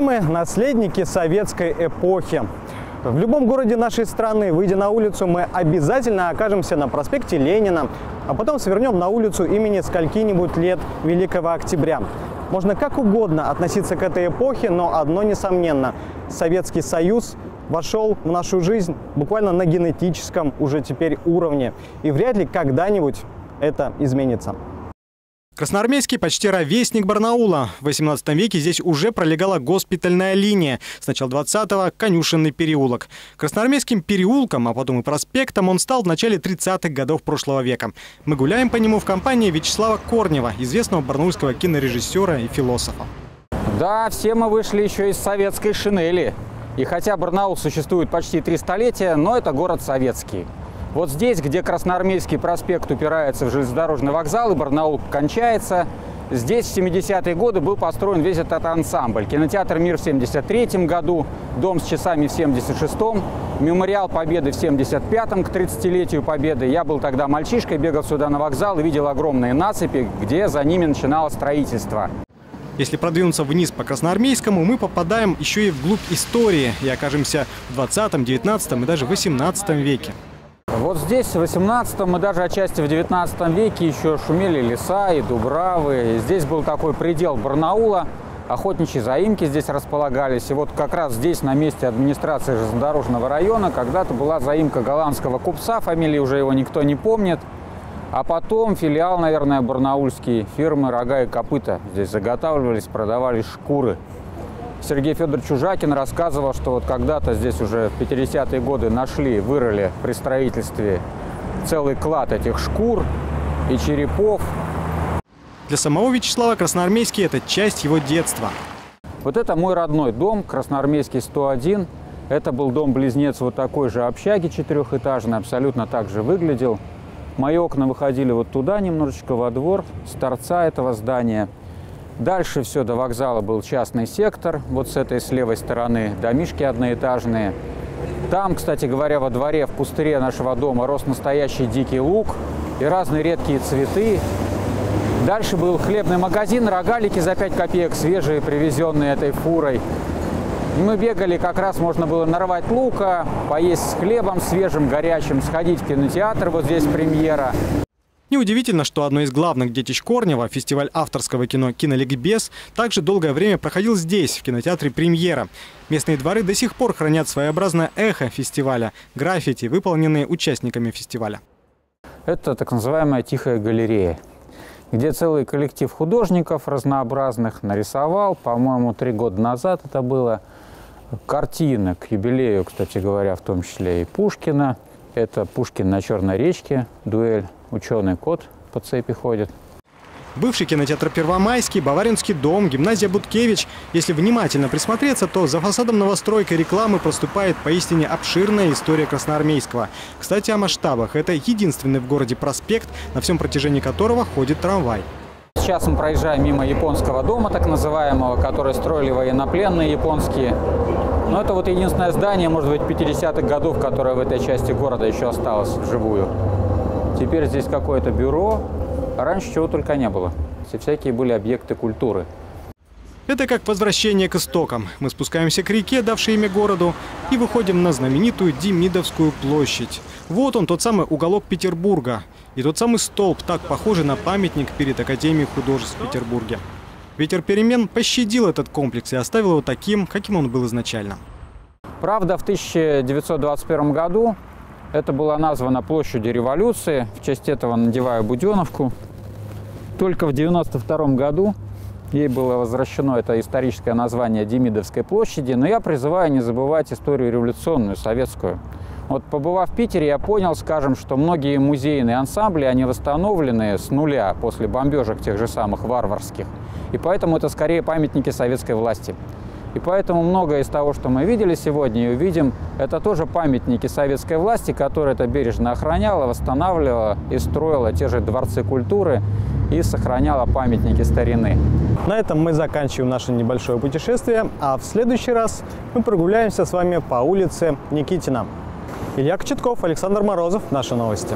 Все мы наследники советской эпохи. В любом городе нашей страны, выйдя на улицу, мы обязательно окажемся на проспекте Ленина, а потом свернем на улицу имени скольки-нибудь лет Великого Октября. Можно как угодно относиться к этой эпохе, но одно несомненно – Советский Союз вошел в нашу жизнь буквально на генетическом уже теперь уровне. И вряд ли когда-нибудь это изменится. Красноармейский почти ровесник Барнаула. В 18 веке здесь уже пролегала госпитальная линия. С начала 20-го – конюшенный переулок. Красноармейским переулком, а потом и проспектом он стал в начале 30-х годов прошлого века. Мы гуляем по нему в компании Вячеслава Корнева, известного барнаульского кинорежиссера и философа. Да, все мы вышли еще из советской шинели. И хотя Барнаул существует почти три столетия, но это город советский. Вот здесь, где Красноармейский проспект упирается в железнодорожный вокзал и Барнаул кончается, здесь в 70-е годы был построен весь этот ансамбль. Кинотеатр «Мир» в 73 году, Дом с часами в 76-м, Мемориал Победы в 75-м к 30-летию Победы. Я был тогда мальчишкой, бегал сюда на вокзал и видел огромные насыпи, где за ними начиналось строительство. Если продвинуться вниз по Красноармейскому, мы попадаем еще и вглубь истории и окажемся в 20, 19 и даже 18 веке. Вот здесь, в 18 и даже отчасти в 19 веке еще шумели леса и дубравы. И здесь был такой предел Барнаула. Охотничьи заимки здесь располагались. И вот как раз здесь, на месте администрации железнодорожного района, когда-то была заимка голландского купца, фамилии уже его никто не помнит. А потом филиал, наверное, барнаульский, фирмы «Рога и копыта». Здесь заготавливались, продавались шкуры. Сергей Федорович Чужакин рассказывал, что вот когда-то здесь уже в 50-е годы нашли, вырыли при строительстве целый клад этих шкур и черепов. Для самого Вячеслава Красноармейский – это часть его детства. Вот это мой родной дом, Красноармейский 101. Это был дом-близнец вот такой же общаги четырехэтажный, абсолютно так же выглядел. Мои окна выходили вот туда немножечко, во двор, с торца этого здания – Дальше все, до вокзала был частный сектор, вот с этой с левой стороны домишки одноэтажные. Там, кстати говоря, во дворе, в пустыре нашего дома рос настоящий дикий лук и разные редкие цветы. Дальше был хлебный магазин, рогалики за 5 копеек, свежие, привезенные этой фурой. Мы бегали, как раз можно было нарвать лука, поесть с хлебом свежим, горячим, сходить в кинотеатр, вот здесь премьера. Неудивительно, что одно из главных детищ Корнева, фестиваль авторского кино «Киноликбез», также долгое время проходил здесь, в кинотеатре «Премьера». Местные дворы до сих пор хранят своеобразное эхо фестиваля, граффити, выполненные участниками фестиваля. Это так называемая «Тихая галерея», где целый коллектив художников разнообразных нарисовал, по-моему, три года назад это было, картины к юбилею, кстати говоря, в том числе и Пушкина. Это Пушкин на Черной речке, дуэль ученый кот по цепи ходит. Бывший кинотеатр Первомайский, Баваринский дом, гимназия Буткевич. Если внимательно присмотреться, то за фасадом новостройка рекламы проступает поистине обширная история Красноармейского. Кстати, о масштабах. Это единственный в городе проспект, на всем протяжении которого ходит трамвай. Сейчас мы проезжаем мимо японского дома, так называемого, который строили военнопленные японские. Но это вот единственное здание, может быть, 50-х годов, которое в этой части города еще осталось вживую. Теперь здесь какое-то бюро. Раньше чего только не было. Все всякие были объекты культуры. Это как возвращение к истокам. Мы спускаемся к реке, давшей имя городу, и выходим на знаменитую Демидовскую площадь. Вот он, тот самый уголок Петербурга. И тот самый столб, так похожий на памятник перед Академией художеств в Петербурге. Ветер перемен пощадил этот комплекс и оставил его таким, каким он был изначально. Правда, в 1921 году это была названа площадью революции. В честь этого надеваю буденовку. Только в 92 году ей было возвращено это историческое название Демидовской площади. Но я призываю не забывать историю революционную, советскую. Вот побывав в Питере, я понял, скажем, что многие музейные ансамбли, они восстановлены с нуля после бомбежек тех же самых варварских. И поэтому это скорее памятники советской власти. И поэтому многое из того, что мы видели сегодня и увидим, это тоже памятники советской власти, которая это бережно охраняла, восстанавливала и строила те же дворцы культуры и сохраняла памятники старины. На этом мы заканчиваем наше небольшое путешествие, а в следующий раз мы прогуляемся с вами по улице Никитина. Илья Кочетков, Александр Морозов. Наши новости.